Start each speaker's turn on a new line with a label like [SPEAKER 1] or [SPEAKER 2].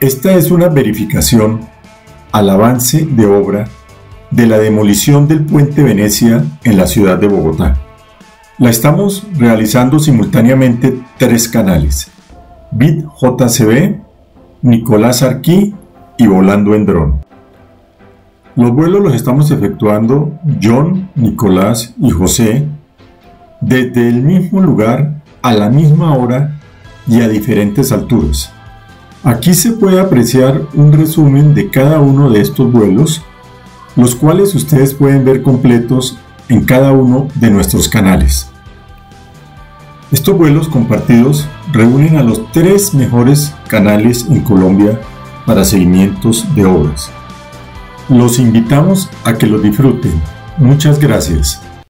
[SPEAKER 1] Esta es una verificación al avance de obra de la demolición del puente Venecia en la ciudad de Bogotá. La estamos realizando simultáneamente tres canales, BitJCB, Nicolás Arquí y Volando en Dron. Los vuelos los estamos efectuando John, Nicolás y José desde el mismo lugar a la misma hora y a diferentes alturas. Aquí se puede apreciar un resumen de cada uno de estos vuelos, los cuales ustedes pueden ver completos en cada uno de nuestros canales. Estos vuelos compartidos reúnen a los tres mejores canales en Colombia para seguimientos de obras. Los invitamos a que los disfruten. Muchas gracias.